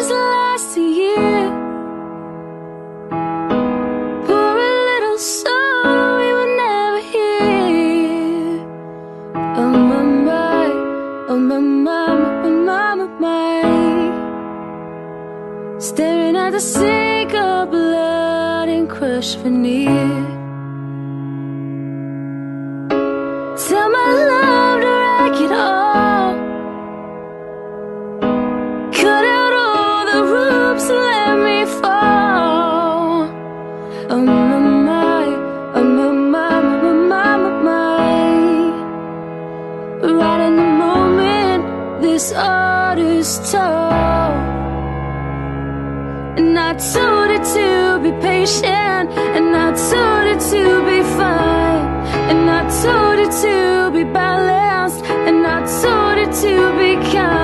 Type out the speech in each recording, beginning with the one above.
last a year. Pour a little soul we were never here. Oh my my, oh my my, my my my. Staring at the sink of blood and crushed veneer. This art is told. And I told it to be patient, and I told it to be fine, and I told it to be balanced, and I told it to be kind.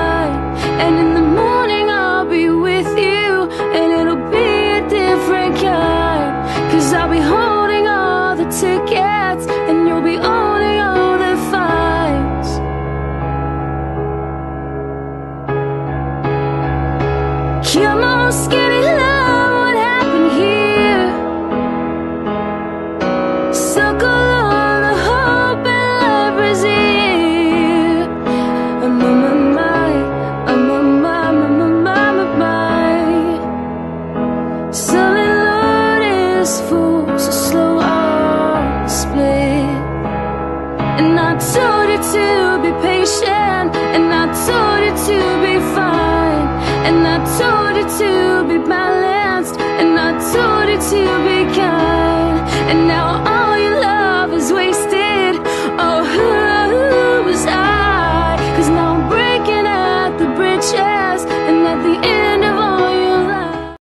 Come on, skinny love, what happened here? Suckle on the hope and leprosy. I'm on my mind, I'm on my, my, my, my, my, my. Selling Lord is full, so slow and I told you to be balanced, and I told you to be kind, and now